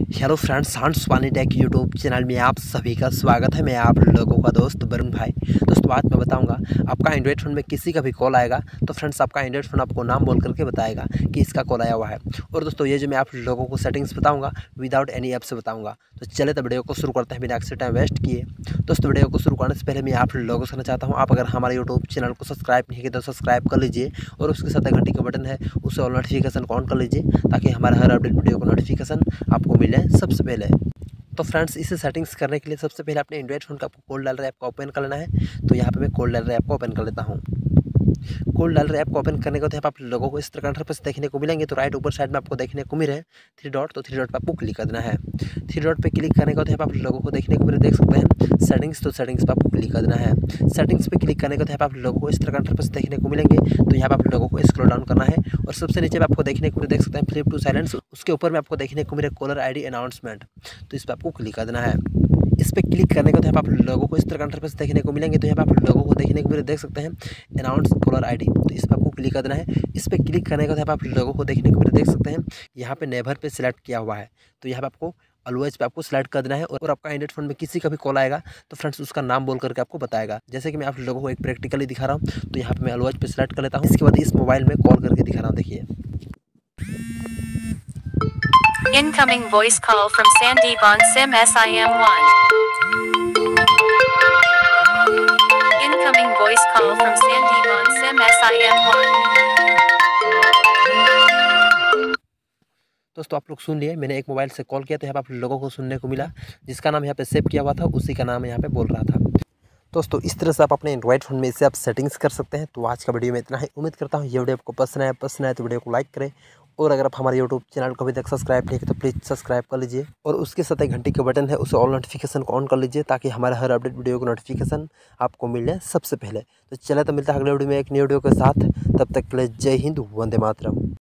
Hello friends सांस पानी take YouTube channel में आप सभी का स्वागत है। मैं आप लोगों का दोस्त वरुण भाई। दोस्तों आज मैं बताऊँगा, आपका एंड्रॉइड फ़ोन में किसी का भी कॉल आएगा तो फ्रेंड्स आपका एंड्रॉइड फ़ोन आपको नाम बोल करके बताएगा कि इसका कॉल आया हुआ है। और दोस्तों, ये जो मैं आप लोगों को सेटिंग्स बताऊँगा विदाउट एनी ऐप से बताऊँगा। तो चले तो वीडियो को शुरू करते हैं, बिना एक्से टाइम वेस्ट किए। दोस्तों, वीडियो को शुरू करने से पहले मैं आप लोगों से कहना चाहता हूँ, आप अगर हमारे यूट्यूब चैनल को सब्सक्राइब नहीं किया तो सब्सक्राइब कर लीजिए और उसके साथ घंटी का बटन है, उसे ऑल नोटिफिकेशन ऑन कर लीजिए, ताकि हमारे हर अपडेट वीडियो को नोटिफिकेशन आपको मिले। सबसे पहले। तो फ्रेंड्स, इसे सेटिंग्स करने के लिए सबसे पहले अपने एंड्रॉइड फ़ोन का आपको डाल रहा ऐप आपको ओपन करना है। तो यहाँ पे मैं कोड डाल रहा ऐप आपको ओपन कर लेता हूँ। कोल डालर ऐप को ओपन करने के बाद आप लोगों को इस तरह का देखने को मिलेंगे। तो राइट ऊपर साइड में आपको देखने को मिले थ्री डॉट तो थ्री डॉट पर आपको क्लिक कर देना है। थ्री डॉट पर क्लिक करने के बाद आप लोगों को देखने को मिले, देख सकते हैं सेटिंग्स तो सेटिंग्स पर आपको क्लिक कर देना है। सेटिंग्स पर क्लिक करने के बाद आप लोगों को इस तरह का देखने को मिलेंगे तो यहाँ पर आप लोगों को स्क्रॉल डाउन करना है। और सबसे नीचे आपको देखने को देख सकते हैं फ्लिप टू साइलेंस उसके ऊपर में आपको देखने को मिले कॉलर आईडी अनाउंसमेंट तो इस पर आपको क्लिक कर देना है। इस पर क्लिक करने के बाद यहाँ पर आप लोगों को इस तरह का इंटरफेस देखने को मिलेंगे तो यहाँ पर आप लोगों को देखने को देख सकते हैं अनाउंस कॉलर आईडी तो इस पर आपको क्लिक कर देना है। इस पर क्लिक करने के बाद यहाँ पर आप लोगों को देखने को देख सकते हैं, यहाँ पे नेवर पर सिलेक्ट किया हुआ है। तो यहाँ पर आपको अलवेज पे आपको सेलेक्ट कर देना है और आपका एंड्रॉइड फ़ोन में किसी का भी कॉल आएगा तो फ्रेंड्स उसका नाम बोल करके आपको बताएगा। जैसे कि मैं आप लोगों को एक प्रैक्टिकली दिखा रहा हूँ तो यहाँ पे मैं अलवेज पे सेलेक्ट कर लेता हूँ। इसके बाद इस मोबाइल में कॉल करके दिखा रहा हूँ, देखिए। Incoming voice call from Sandeep on SIM SIM1. Incoming voice call from Sandeep on SIM SIM1. दोस्तों, आप लोग सुन लिए, मैंने एक मोबाइल से कॉल किया तो यहाँ पर आप लोगों को सुनने को मिला, जिसका नाम यहाँ पे सेव किया हुआ था, उसी का नाम यहाँ पे बोल रहा था दोस्तों, इस तरह से आप अपने एंड्रॉइड फ़ोन में इसे आप सेटिंग्स कर सकते हैं तो आज का वीडियो में इतना ही, उम्मीद करता हूँ ये वीडियो आपको पसंद आए पसंद आए तो वीडियो को लाइक करें और अगर आप हमारे यूट्यूब चैनल को अभी तक सब्सक्राइब नहीं किया तो प्लीज़ सब्सक्राइब कर लीजिए और उसके साथ एक घंटी का बटन है, उसे ऑल नोटिफिकेशन को ऑन कर लीजिए ताकि हमारे हर अपडेट वीडियो का नोटिफिकेशन आपको मिल जाए सबसे पहले। तो चले तो मिलता है अगले वीडियो में एक न्यू वीडियो के साथ। तब तक के लिए जय हिंद, वंदे मातरम।